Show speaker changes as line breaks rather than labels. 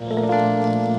Música